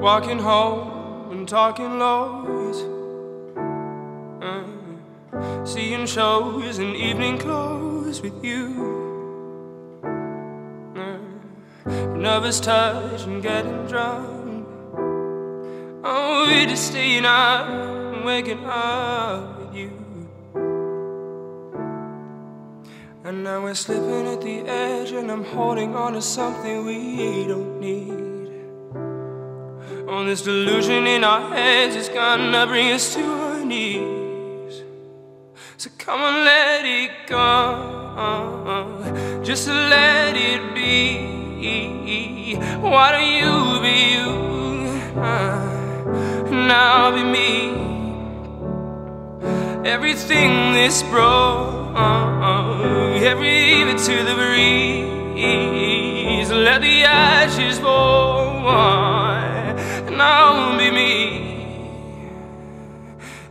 Walking home and talking lows. Uh, seeing shows in evening clothes with you. Uh, nervous touch and getting drunk. Oh, we're just staying up and waking up with you. And now we're slipping at the edge, and I'm holding on to something we don't need. On this delusion in our heads is gonna bring us to our knees. So come on, let it go, just let it be. Why don't you be you? Now be me. Everything this broke, every bit to the breeze.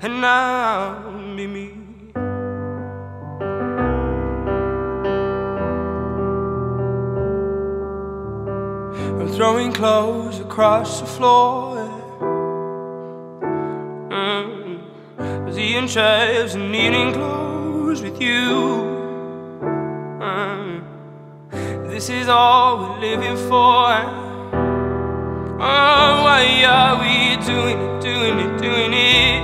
And I'll be me. I'm throwing clothes across the floor. Mm. Seeing chairs and eating clothes with you. Mm. This is all we're living for. Oh, why are we doing it, doing it, doing it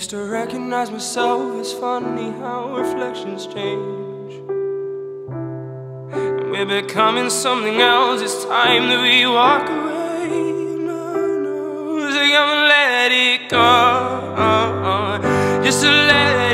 used to recognize myself, it's funny how reflections change. And we're becoming something else, it's time that we walk away. No, no, so come let it go, just to let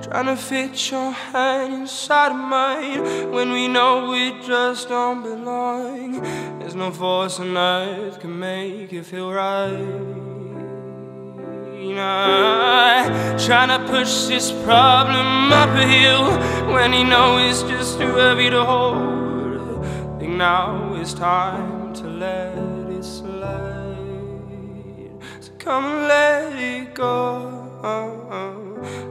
Trying to fit your hand inside of mine When we know we just don't belong. There's no force on earth can make it feel right. Nah. Trying to push this problem up a hill When you know it's just too heavy to hold. Think now it's time to let it slide. So come and let it go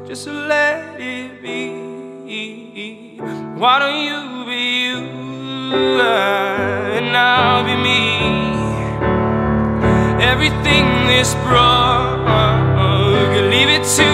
just let it be. Why don't you be you and I'll be me? Everything this broke, leave it to